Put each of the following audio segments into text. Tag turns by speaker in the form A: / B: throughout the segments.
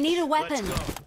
A: We need a weapon.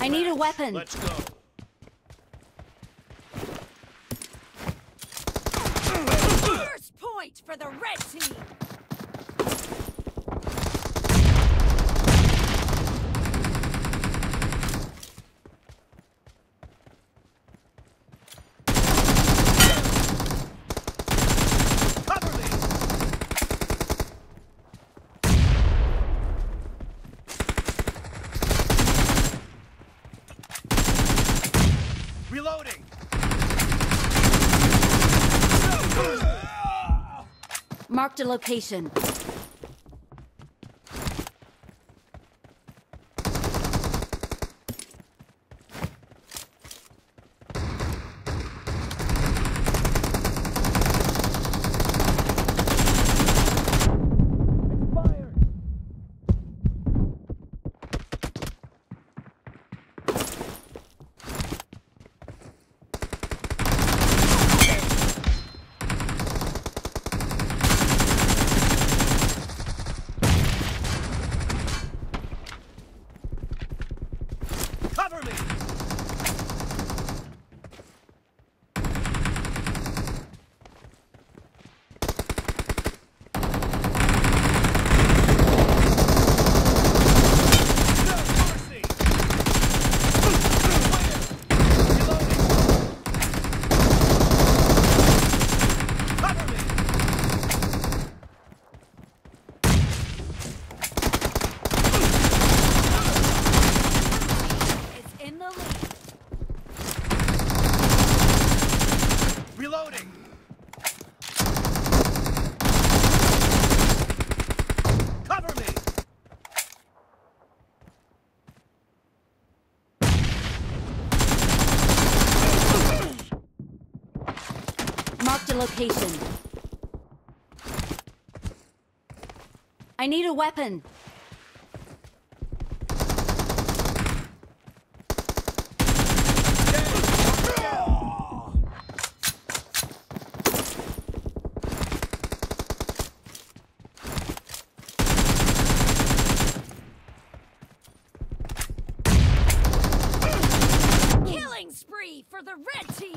A: I need a weapon.
B: Let's go.
A: First point for the red team. Marked a location. Location. I need a weapon. Killing spree for the red team.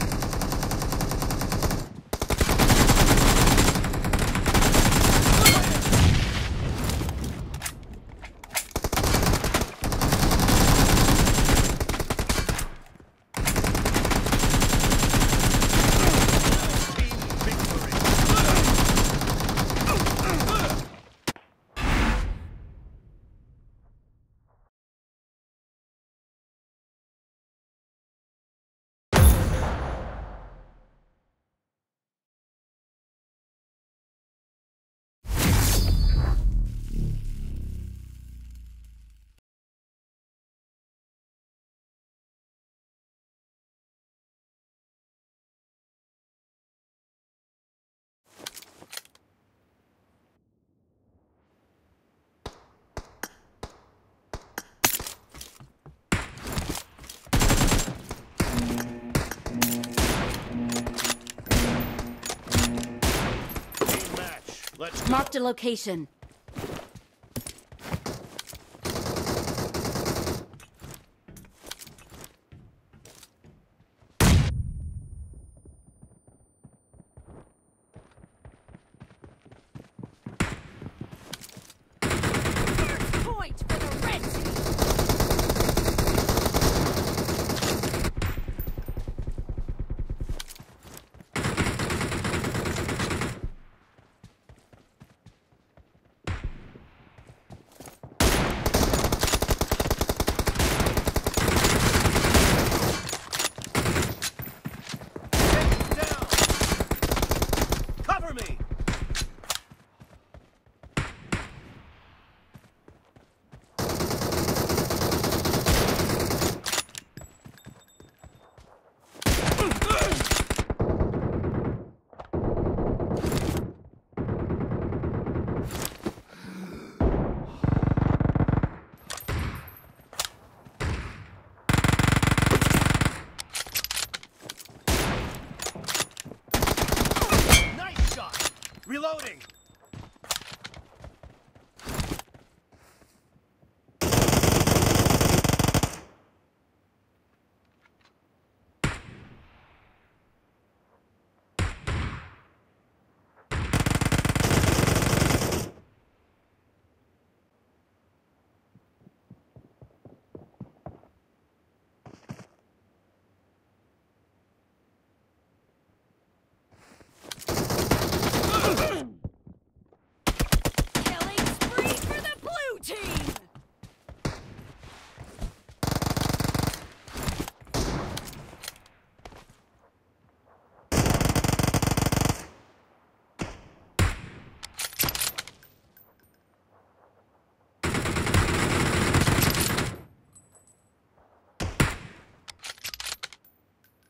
A: Marked a location.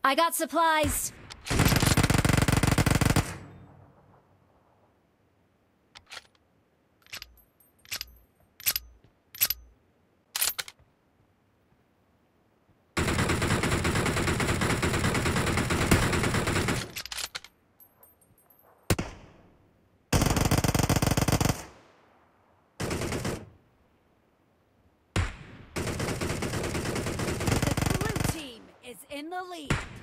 A: I got supplies. The blue team is in the lead.